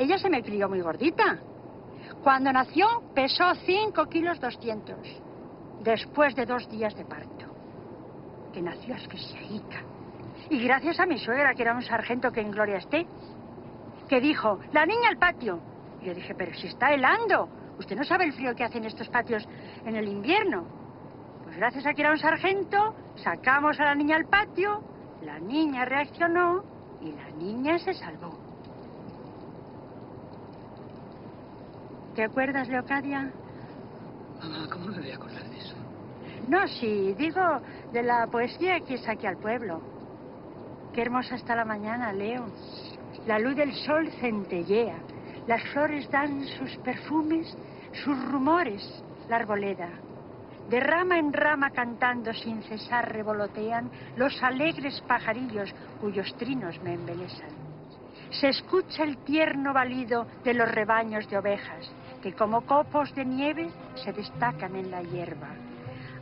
ella se me crió muy gordita. Cuando nació pesó 5 kilos 200, después de dos días de parto, que nació asfixiaica. Y gracias a mi suegra, que era un sargento que en gloria esté, que dijo, la niña al patio. Y yo dije, pero si está helando, usted no sabe el frío que hacen estos patios en el invierno. Pues gracias a que era un sargento, sacamos a la niña al patio, la niña reaccionó y la niña se salvó. ¿Te acuerdas, Leocadia? Mamá, ¿cómo me voy a acordar de eso? No, sí, digo de la poesía que saqué al pueblo. Qué hermosa está la mañana, Leo. La luz del sol centellea. Las flores dan sus perfumes, sus rumores, la arboleda. De rama en rama cantando sin cesar revolotean los alegres pajarillos cuyos trinos me embelesan. Se escucha el tierno balido de los rebaños de ovejas que como copos de nieve se destacan en la hierba.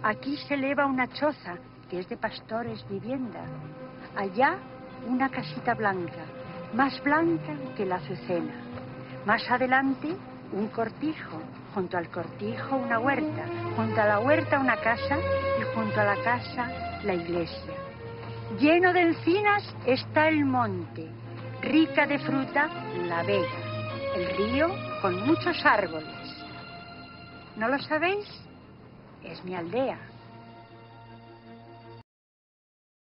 Aquí se eleva una choza que es de pastores vivienda. Allá una casita blanca, más blanca que la azucena. Más adelante un cortijo, junto al cortijo una huerta, junto a la huerta una casa y junto a la casa la iglesia. Lleno de encinas está el monte, rica de fruta la vega, el río con muchos árboles. ¿No lo sabéis? Es mi aldea.